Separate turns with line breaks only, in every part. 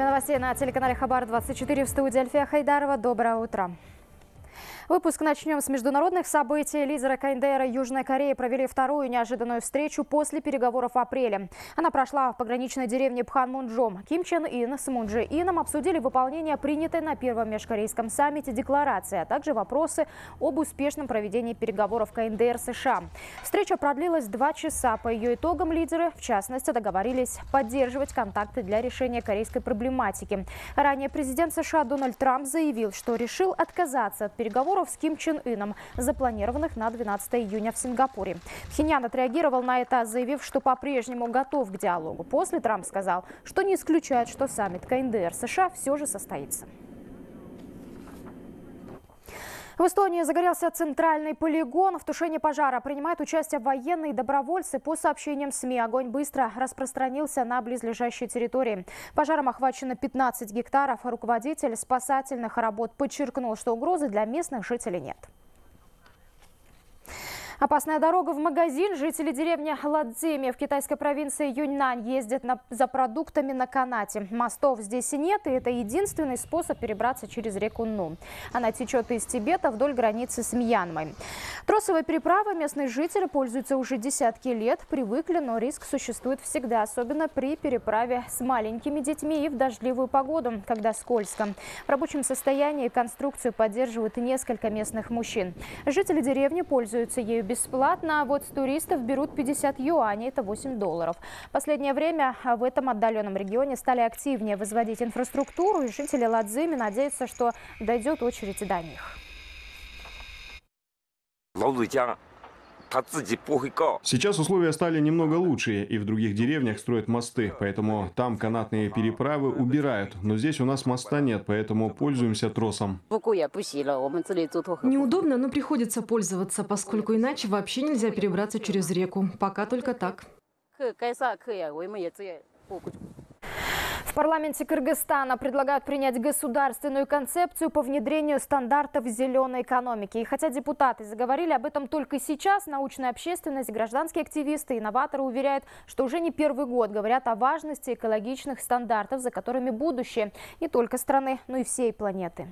Время новостей на телеканале Хабар-24 в студии Альфия Хайдарова. Доброе утро. Выпуск начнем с международных событий. Лидеры КНДР и Южной Кореи провели вторую неожиданную встречу после переговоров в апреле. Она прошла в пограничной деревне Пханмунджом. Ким Чен Ин с Мун Джи Ином обсудили выполнение принятой на первом межкорейском саммите декларации, а также вопросы об успешном проведении переговоров КНДР США. Встреча продлилась два часа. По ее итогам лидеры, в частности, договорились поддерживать контакты для решения корейской проблематики. Ранее президент США Дональд Трамп заявил, что решил отказаться от переговоров переговоров с Ким Чен Ыном, запланированных на 12 июня в Сингапуре. Пхеньян отреагировал на это, заявив, что по-прежнему готов к диалогу. После Трамп сказал, что не исключает, что саммит КНДР США все же состоится. В Эстонии загорелся центральный полигон. В тушении пожара принимают участие военные добровольцы. По сообщениям СМИ, огонь быстро распространился на близлежащей территории. Пожаром охвачено 15 гектаров. Руководитель спасательных работ подчеркнул, что угрозы для местных жителей нет. Опасная дорога в магазин. Жители деревни Ладземи в китайской провинции Юньнань ездят на, за продуктами на канате. Мостов здесь нет, и это единственный способ перебраться через реку Ну. Она течет из Тибета вдоль границы с Мьянмой. Тросовой переправой местные жители пользуются уже десятки лет. Привыкли, но риск существует всегда, особенно при переправе с маленькими детьми и в дождливую погоду, когда скользко. В рабочем состоянии конструкцию поддерживают несколько местных мужчин. Жители деревни пользуются ею бесплатно, а вот с туристов берут 50 юаней, это 8 долларов. Последнее время в этом отдаленном регионе стали активнее возводить инфраструктуру, и жители Ладзими надеются, что дойдет очередь и до них.
Сейчас условия стали немного лучше, и в других деревнях строят мосты, поэтому там канатные переправы убирают. Но здесь у нас моста нет, поэтому пользуемся тросом.
Неудобно, но приходится пользоваться, поскольку иначе вообще нельзя перебраться через реку. Пока только так.
В парламенте Кыргызстана предлагают принять государственную концепцию по внедрению стандартов зеленой экономики. И хотя депутаты заговорили об этом только сейчас, научная общественность, гражданские активисты, инноваторы уверяют, что уже не первый год говорят о важности экологичных стандартов, за которыми будущее не только страны, но и всей планеты.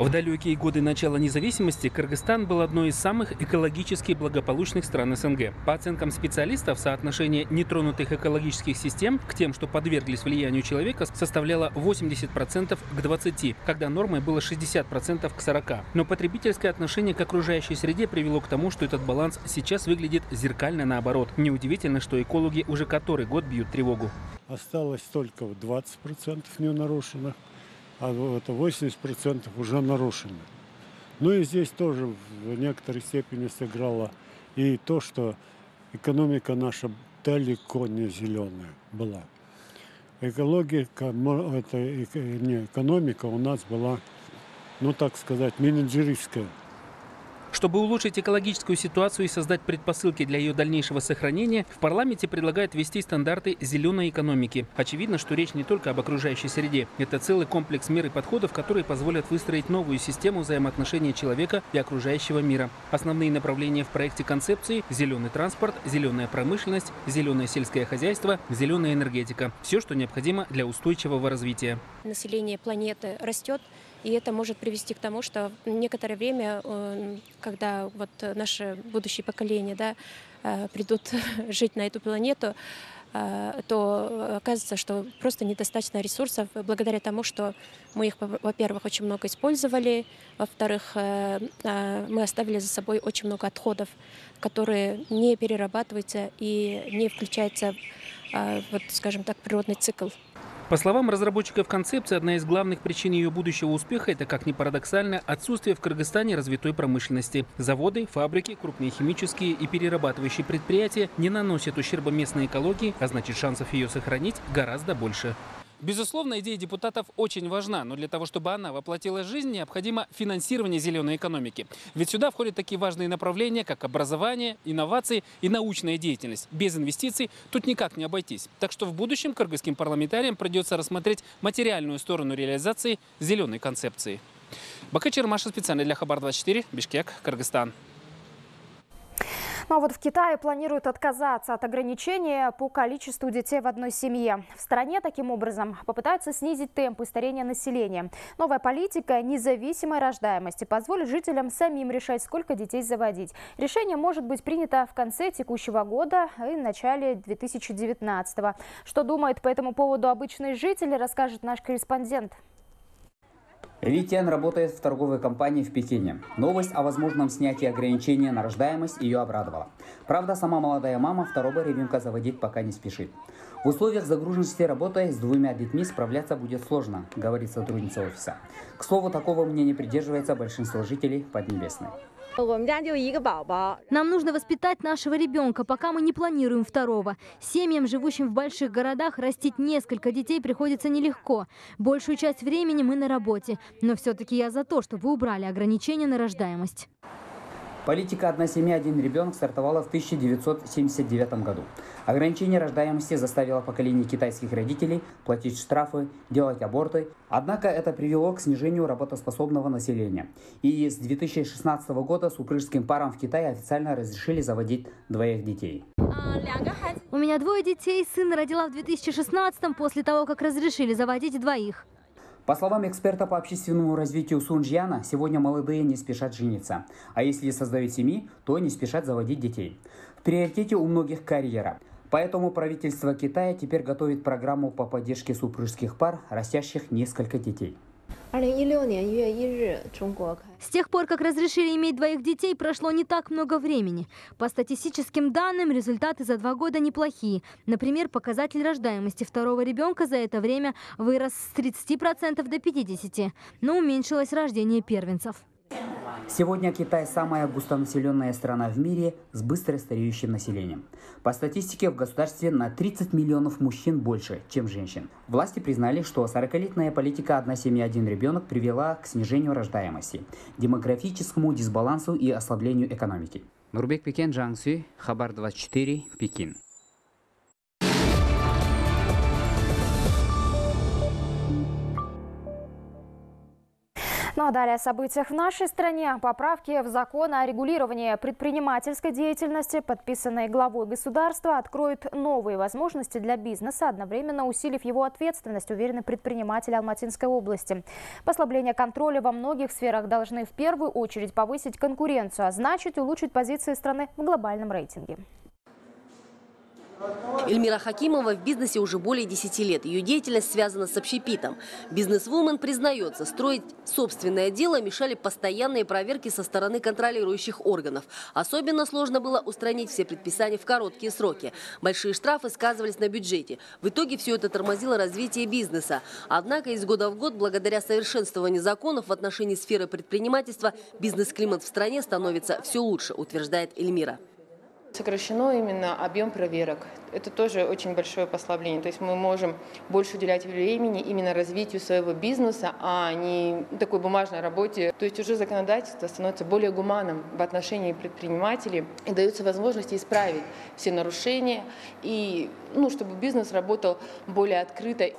В далекие годы начала независимости Кыргызстан был одной из самых экологически благополучных стран СНГ. По оценкам специалистов, соотношение нетронутых экологических систем к тем, что подверглись влиянию человека, составляло 80% к 20%, когда нормой было 60% к 40%. Но потребительское отношение к окружающей среде привело к тому, что этот баланс сейчас выглядит зеркально наоборот. Неудивительно, что экологи уже который год бьют тревогу.
Осталось только 20% ненарушенных а это 80% уже нарушено. Ну и здесь тоже в некоторой степени сыграло и то, что экономика наша далеко не зеленая была. Экология, это не экономика у нас была, ну так сказать, менеджеристская.
Чтобы улучшить экологическую ситуацию и создать предпосылки для ее дальнейшего сохранения, в парламенте предлагают ввести стандарты зеленой экономики. Очевидно, что речь не только об окружающей среде. Это целый комплекс мер и подходов, которые позволят выстроить новую систему взаимоотношений человека и окружающего мира. Основные направления в проекте концепции – зеленый транспорт, зеленая промышленность, зеленое сельское хозяйство, зеленая энергетика. Все, что необходимо для устойчивого развития.
Население планеты растет, и это может привести к тому, что некоторое время, э, когда вот наши будущие поколения да, э, придут жить на эту планету, э, то оказывается, что просто недостаточно ресурсов благодаря тому, что мы их, во-первых, очень много использовали, во-вторых, мы оставили за собой очень много отходов, которые не перерабатываются и не включаются, вот, скажем так, природный цикл.
По словам разработчиков концепции, одна из главных причин ее будущего успеха – это, как ни парадоксально, отсутствие в Кыргызстане развитой промышленности. Заводы, фабрики, крупные химические и перерабатывающие предприятия не наносят ущерба местной экологии, а значит шансов ее сохранить гораздо больше. Безусловно, идея депутатов очень важна, но для того, чтобы она воплотилась в жизнь, необходимо финансирование зеленой экономики. Ведь сюда входят такие важные направления, как образование, инновации и научная деятельность. Без инвестиций тут никак не обойтись. Так что в будущем кыргызским парламентариям придется рассмотреть материальную сторону реализации зеленой концепции. Бакачер Маша специально для Хабар-24, Бишкек, Кыргызстан.
Ну а вот в Китае планируют отказаться от ограничения по количеству детей в одной семье. В стране таким образом попытаются снизить темпы старения населения. Новая политика независимой рождаемости позволит жителям самим решать, сколько детей заводить. Решение может быть принято в конце текущего года и начале 2019 -го. Что думает по этому поводу обычные жители, расскажет наш корреспондент.
Ли Тян работает в торговой компании в Пекине. Новость о возможном снятии ограничения на рождаемость ее обрадовала. Правда, сама молодая мама второго ребенка заводить пока не спешит. В условиях загруженности работы с двумя детьми справляться будет сложно, говорит сотрудница офиса. К слову, такого мнения придерживается большинство жителей Поднебесной.
Нам нужно воспитать нашего ребенка, пока мы не планируем второго. Семьям, живущим в больших городах, растить несколько детей приходится нелегко. Большую часть времени мы на работе. Но все-таки я за то, чтобы убрали ограничения на рождаемость.
Политика «Одна семья, один ребенок» стартовала в 1979 году. Ограничение рождаемости заставило поколение китайских родителей платить штрафы, делать аборты. Однако это привело к снижению работоспособного населения. И с 2016 года супружеским парам в Китае официально разрешили заводить двоих детей.
У меня двое детей. Сын родила в 2016 после того, как разрешили заводить двоих.
По словам эксперта по общественному развитию Сунжьяна, сегодня молодые не спешат жениться. А если создают семьи, то не спешат заводить детей. В приоритете у многих карьера. Поэтому правительство Китая теперь готовит программу по поддержке супружеских пар, растящих несколько детей.
С тех пор, как разрешили иметь двоих детей, прошло не так много времени. По статистическим данным, результаты за два года неплохие. Например, показатель рождаемости второго ребенка за это время вырос с 30% до 50%, но уменьшилось рождение первенцев.
Сегодня Китай самая густонаселенная страна в мире с быстро стареющим населением. По статистике в государстве на 30 миллионов мужчин больше, чем женщин. Власти признали, что 40-летняя политика «одна семья, один ребенок» привела к снижению рождаемости, демографическому дисбалансу и ослаблению экономики. Нурбек Пекен, Джан Сюй, Хабар 24, Пекин.
Ну а далее о событиях в нашей стране. Поправки в закон о регулировании предпринимательской деятельности, подписанные главой государства, откроют новые возможности для бизнеса, одновременно усилив его ответственность, уверены предприниматели Алматинской области. Послабление контроля во многих сферах должны в первую очередь повысить конкуренцию, а значит улучшить позиции страны в глобальном рейтинге.
Эльмира Хакимова в бизнесе уже более 10 лет. Ее деятельность связана с общепитом. Бизнесвумен признается, строить собственное дело мешали постоянные проверки со стороны контролирующих органов. Особенно сложно было устранить все предписания в короткие сроки. Большие штрафы сказывались на бюджете. В итоге все это тормозило развитие бизнеса. Однако из года в год, благодаря совершенствованию законов в отношении сферы предпринимательства, бизнес-климат в стране становится все лучше, утверждает Эльмира.
Сокращено именно объем проверок. Это тоже очень большое послабление. То есть мы можем больше уделять времени именно развитию своего бизнеса, а не такой бумажной работе. То есть уже законодательство становится более гуманным в отношении предпринимателей и даются возможности исправить все нарушения и ну, чтобы бизнес работал более открыто.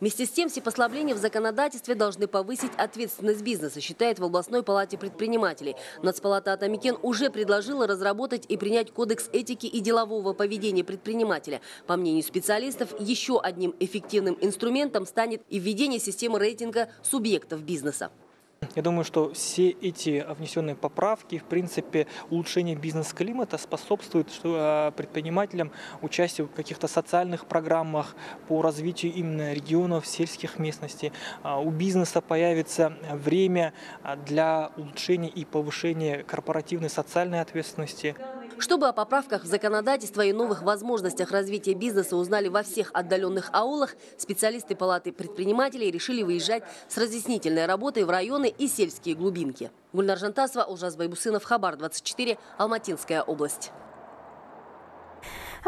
Вместе с тем, все послабления в законодательстве должны повысить ответственность бизнеса, считает в областной палате предпринимателей. Нацпалата Атамикен уже предложила разработать и принять кодекс этики и делового поведения предпринимателя. По мнению специалистов, еще одним эффективным инструментом станет и введение системы рейтинга субъектов бизнеса.
Я думаю, что все эти внесенные поправки, в принципе, улучшение бизнес-климата способствует что, предпринимателям участию в каких-то социальных программах по развитию именно регионов, сельских местностей. У бизнеса появится время для улучшения и повышения корпоративной социальной ответственности.
Чтобы о поправках в законодательство и новых возможностях развития бизнеса узнали во всех отдаленных аулах, специалисты Палаты предпринимателей решили выезжать с разъяснительной работой в районы и сельские глубинки. Гульнар Жантасова, Улжаз Байбусынов, Хабар 24, Алматинская область.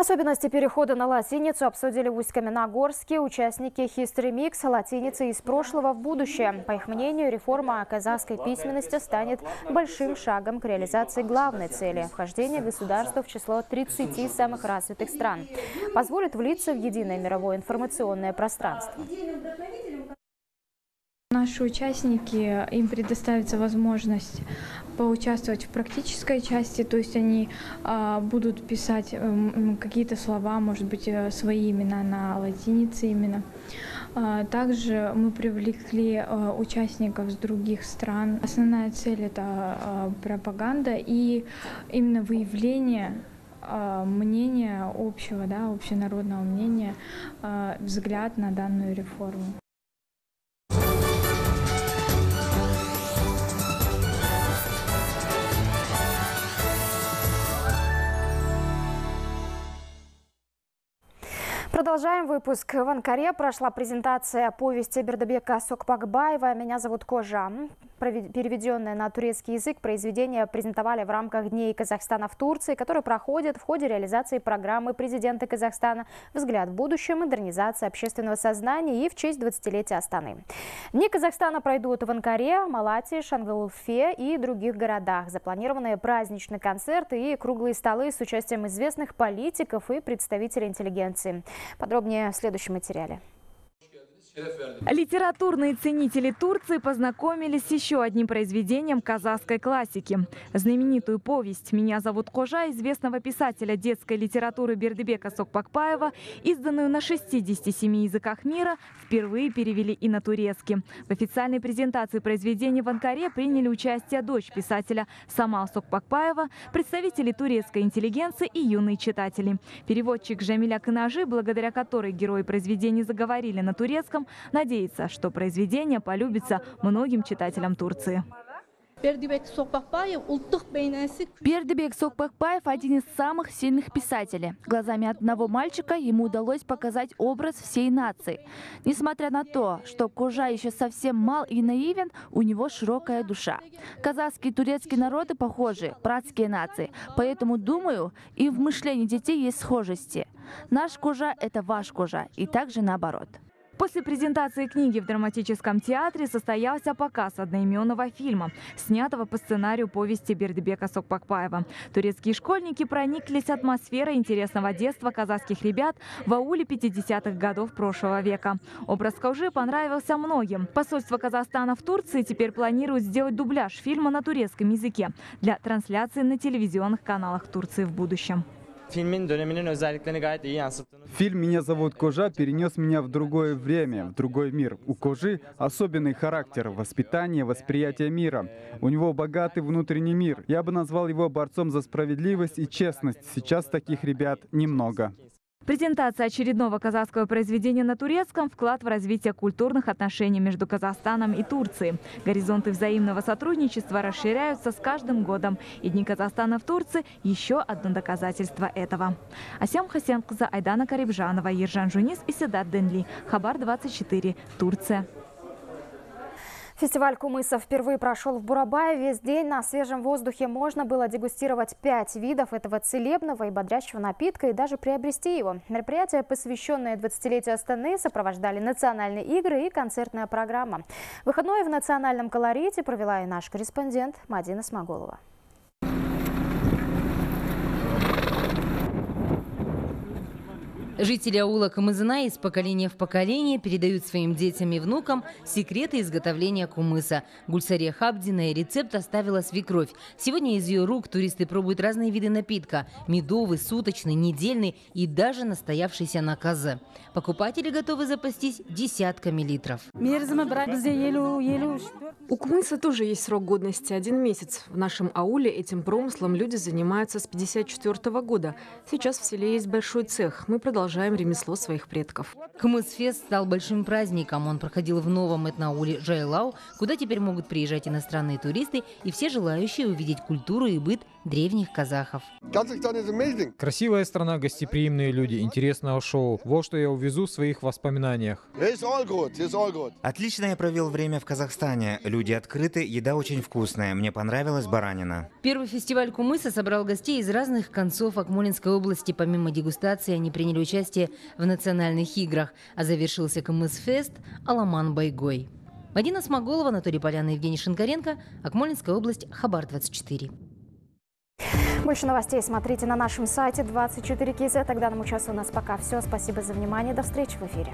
Особенности перехода на латиницу обсудили в Усть-Каменогорске участники History Mix латиницы из прошлого в будущее. По их мнению, реформа казахской письменности станет большим шагом к реализации главной цели – вхождения государства в число 30 самых развитых стран. Позволит влиться в единое мировое информационное пространство.
Наши участники, им предоставится возможность поучаствовать в практической части, то есть они а, будут писать а, какие-то слова, может быть, э, свои имена на латинице именно. А, также мы привлекли а, участников с других стран. Основная цель это а, пропаганда и именно выявление мнения общего, да, общенародного мнения, взгляд на данную реформу.
Продолжаем выпуск. В Анкаре прошла презентация повести Бердебека Сокпакбаева «Меня зовут Кожа». Переведенное на турецкий язык произведение презентовали в рамках Дней Казахстана в Турции, которые проходят в ходе реализации программы президента Казахстана «Взгляд в будущее. Модернизация общественного сознания» и в честь 20-летия Астаны. Дни Казахстана пройдут в Анкаре, Малате, Шангалуфе и других городах. Запланированы праздничные концерты и круглые столы с участием известных политиков и представителей интеллигенции. Подробнее в следующем материале.
Литературные ценители Турции познакомились с еще одним произведением казахской классики. Знаменитую повесть «Меня зовут Кожа» известного писателя детской литературы Бердыбека Сокпакпаева, изданную на 67 языках мира, впервые перевели и на турецкий. В официальной презентации произведения в Анкаре приняли участие дочь писателя Самал Сокпакпаева, представители турецкой интеллигенции и юные читатели. Переводчик Жамиля Канажи, благодаря которой герои произведения заговорили на турецком, надеется, что произведение полюбится многим читателям Турции.
Бердибек Сокпакбаев – один из самых сильных писателей. Глазами одного мальчика ему удалось показать образ всей нации. Несмотря на то, что Кожа еще совсем мал и наивен, у него широкая душа. Казахские и турецкие народы похожи, братские нации. Поэтому, думаю, и в мышлении детей есть схожести. Наш Кожа – это ваш Кожа, и также наоборот.
После презентации книги в драматическом театре состоялся показ одноименного фильма, снятого по сценарию повести Бердбека Сокпакпаева. Турецкие школьники прониклись атмосферой интересного детства казахских ребят в ауле 50-х годов прошлого века. Образ Каужи понравился многим. Посольство Казахстана в Турции теперь планирует сделать дубляж фильма на турецком языке для трансляции на телевизионных каналах Турции в будущем.
Фильм «Меня зовут Кожа» перенес меня в другое время, в другой мир. У Кожи особенный характер, воспитание, восприятие мира. У него богатый внутренний мир. Я бы назвал его борцом за справедливость и честность. Сейчас таких ребят немного.
Презентация очередного казахского произведения на турецком – вклад в развитие культурных отношений между Казахстаном и Турцией. Горизонты взаимного сотрудничества расширяются с каждым годом. И Дни Казахстана в Турции – еще одно доказательство этого. Асям Хасенкза, Айдана Карибжанова, Ержан Жунис и Седат Денли. Хабар 24. Турция.
Фестиваль кумыса впервые прошел в Бурабае. Весь день на свежем воздухе можно было дегустировать пять видов этого целебного и бодрящего напитка и даже приобрести его. Мероприятие, посвященное 20-летию Астаны, сопровождали национальные игры и концертная программа. Выходной в национальном колорите провела и наш корреспондент Мадина Смоголова.
Жители аула Камызына из поколения в поколение передают своим детям и внукам секреты изготовления кумыса. Гульсария Хабдина и рецепт оставила свекровь. Сегодня из ее рук туристы пробуют разные виды напитка – медовый, суточный, недельный и даже настоявшийся на козе. Покупатели готовы запастись десятками литров.
У кумыса тоже есть срок годности – один месяц. В нашем ауле этим промыслом люди занимаются с 54 года. Сейчас в селе есть большой цех. Мы продолжаем продолжаем ремесло своих предков.
Кмысфест стал большим праздником. Он проходил в новом этноуле Жайлау, куда теперь могут приезжать иностранные туристы и все желающие увидеть культуру и быт древних казахов.
Красивая страна, гостеприимные люди, интересное шоу. Вот что я увезу в своих воспоминаниях.
Отлично я провел время в Казахстане. Люди открыты, еда очень вкусная. Мне понравилась баранина.
Первый фестиваль Кумыса собрал гостей из разных концов Акмолинской области. Помимо дегустации они приняли участие в национальных играх, а завершился Кумысфест Аламан Байгой. Мадина Смоголова, Анатолий Полян и Евгений Шинкаренко, Акмолинская область, Хабар 24.
Больше новостей смотрите на нашем сайте 24 КЗ. Тогда нам часу у нас пока все. Спасибо за внимание. До встречи в эфире.